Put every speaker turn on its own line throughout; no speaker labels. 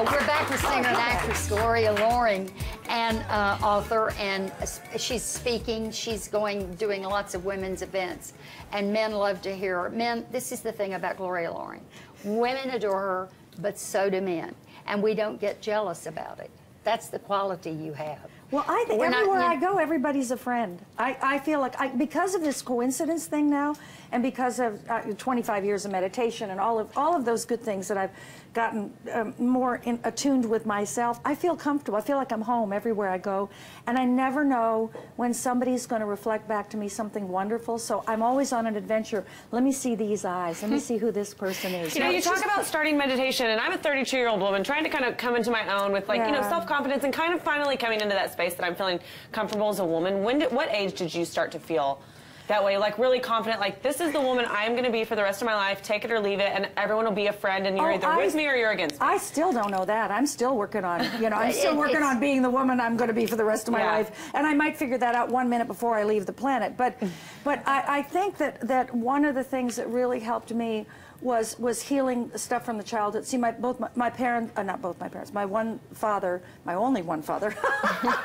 So we're back with singer and actress Gloria Loring, and uh, author, and she's speaking. She's going, doing lots of women's events, and men love to hear her. Men, this is the thing about Gloria Loring: women adore her, but so do men, and we don't get jealous about it. That's the quality you have.
Well, I think
We're not-
everywhere
you-
I go, everybody's a friend. I, I feel like I, because of this coincidence thing now, and because of uh, 25 years of meditation and all of all of those good things that I've gotten um, more in, attuned with myself, I feel comfortable. I feel like I'm home everywhere I go, and I never know when somebody's going to reflect back to me something wonderful. So I'm always on an adventure. Let me see these eyes. Let me see who this person is.
You know, you talk about starting meditation, and I'm a 32 year old woman trying to kind of come into my own with, like, you know, self confidence and kind of finally coming into that space that I'm feeling comfortable as a woman. When did, what age did you start to feel that way? Like, really confident, like, this is the woman I'm going to be for the rest of my life, take it or leave it, and everyone will be a friend, and you're
Oh,
either
I-
with me or you're against me.
I still don't know that. I'm still working on, you know, I'm still
It-
working on being the woman I'm going to be for the rest of my
Yeah.
life. And I might figure that out one minute before I leave the planet. But, but I, I think that, that one of the things that really helped me was was healing stuff from the childhood. See, my both my, my parents, uh, not both my parents, my one father, my only one father,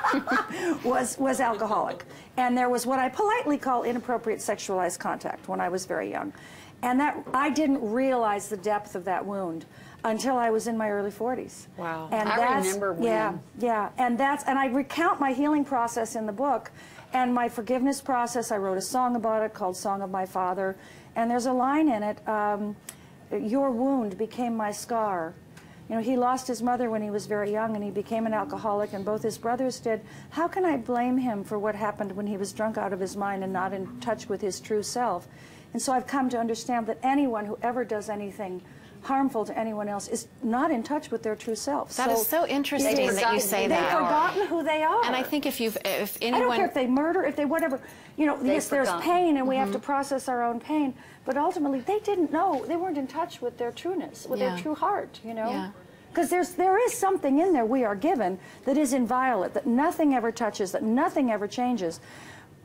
was was alcoholic, and there was what I politely call inappropriate sexualized contact when I was very young, and that I didn't realize the depth of that wound until I was in my early 40s.
Wow.
And
I remember when-
Yeah, yeah, and that's and I recount my healing process in the book, and my forgiveness process. I wrote a song about it called "Song of My Father," and there's a line in it. Um, your wound became my scar. You know, he lost his mother when he was very young and he became an alcoholic, and both his brothers did. How can I blame him for what happened when he was drunk out of his mind and not in touch with his true self? And so I've come to understand that anyone who ever does anything harmful to anyone else is not in touch with their true self.
That is so interesting
They've
that you say
who
They've
they
that.
forgotten who they are.
And I think if you've, if
I don't
anyone,
care if they murder, if they whatever. You know,
They've
yes, there's pain, and we
Mm-hmm.
have to process our own pain. But ultimately, they didn't know. They weren't in touch with their trueness, with
Yeah.
their true heart. You know.
Yeah.
Because there's there is something in there we are given that is inviolate, that nothing ever touches, that nothing ever changes.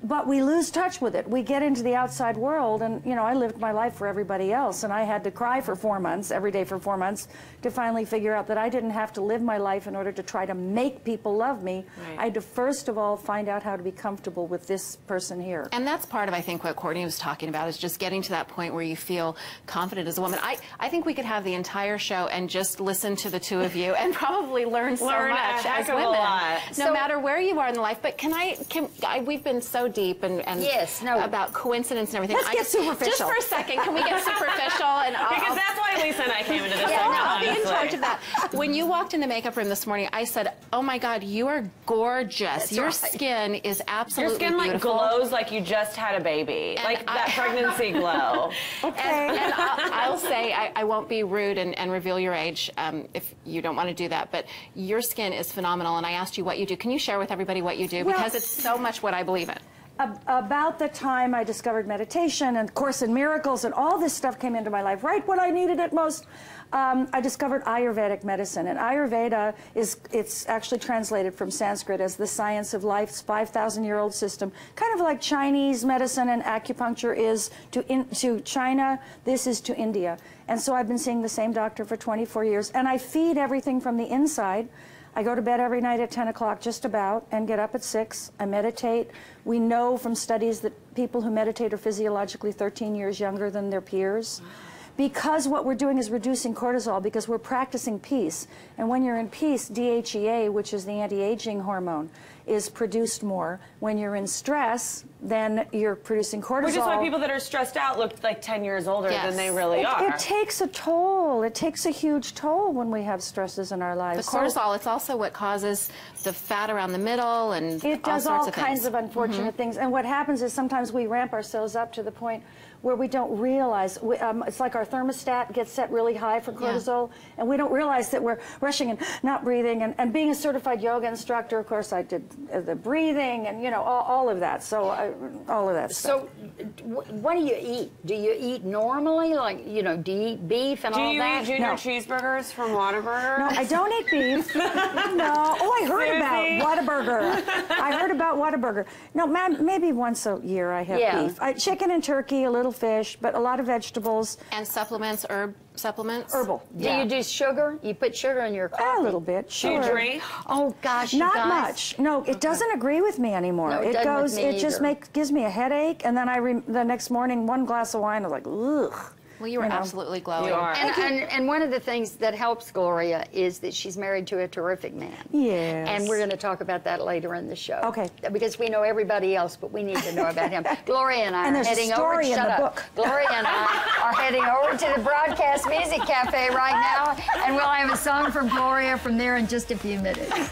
But we lose touch with it. We get into the outside world, and you know, I lived my life for everybody else, and I had to cry for four months, every day for four months, to finally figure out that I didn't have to live my life in order to try to make people love me.
Right.
I had to first of all find out how to be comfortable with this person here.
and that's part of, I think, what Courtney was talking about is just getting to that point where you feel confident as a woman. I, I think we could have the entire show and just listen to the two of you and probably learn so
Learn
much as
of a
women,
lot.
no
So-
matter where you are in life. But can I? Can I, we've been so deep and, and
Yes, no.
about coincidence and everything.
Let's
I
get
just,
superficial.
Just for a second, can we get superficial? And I'll,
because that's why Lisa and I came into this.
Yeah,
segment,
no, I'll be in
honestly.
charge of that. When you walked in the makeup room this morning, I said, "Oh my God, you are gorgeous. Your
right.
skin is absolutely
Your skin like
beautiful."
glows like you just had a baby,
And
like
I-
that pregnancy glow.
okay.
And I'll, I'll say I, I won't be rude and, and reveal your age um, if you don't want to do that. But your skin is phenomenal, and I asked you what you do. Can you share with everybody what you do?
Well-
Because it's so much what I believe in.
Ab- about the time I discovered meditation and Course in Miracles and all this stuff came into my life right when I needed it most. Um, I discovered Ayurvedic medicine, and Ayurveda is it's actually translated from Sanskrit as the science of life's 5,000 year old system, kind of like Chinese medicine and acupuncture is to in, to China. This is to India, and so I've been seeing the same doctor for 24 years, and I feed everything from the inside. I go to bed every night at 10 o'clock, just about, and get up at 6. I meditate. We know from studies that people who meditate are physiologically 13 years younger than their peers. Because what we're doing is reducing cortisol because we're practicing peace. And when you're in peace, DHEA, which is the anti aging hormone, is produced more. When you're in stress, then you're producing cortisol.
Which is why people that are stressed out look like 10 years older
Yes.
than they really
it,
are.
it takes a toll. It takes a huge toll when we have stresses in our lives.
The
So-
cortisol, it's also what causes the fat around the middle and
It does
all
all,
sorts of
kinds
things.
of unfortunate things. And what happens is sometimes we ramp ourselves up to the point where we don't realize. We, um, it's like our thermostat gets set really high for cortisol, and we don't realize that we're rushing and not breathing. And, and being a certified yoga instructor, of course, I did the breathing and you know all, all of that. So I, all of that stuff.
So, what do you eat? Do you eat normally? Like, you know, do you eat beef and
Do
all
you
that?
eat junior
No.
cheeseburgers from Whataburger?
No, I don't eat beef. no. Oh, I heard
Suzie.
about Whataburger. I heard about Whataburger. No, ma- maybe once a year I have
Yeah.
beef. I, chicken and turkey, a little fish, but a lot of vegetables.
and supplements, herb supplements?
Herbal.
Do you do sugar? You put sugar in your coffee?
a little bit?
Do
Sure.
you drink?
Oh gosh,
Not much. No, it doesn't agree with me anymore.
No, it
it goes. it just makes gives me a headache, and then I the next morning one glass of wine. I'm like, ugh.
Well, you were
know.
absolutely glowing.
You are.
And, and, and one of the things that helps Gloria is that she's married to a terrific man.
Yes.
And we're going to talk about that later in the show.
Okay.
Because we know everybody else, but we need to know about him. Gloria and I
And
are
there's a
heading
story
over.
in
shut
the
up.
book.
Gloria and I are heading over to the Broadcast Music Cafe right now, and we'll have a song from Gloria from there in just a few minutes.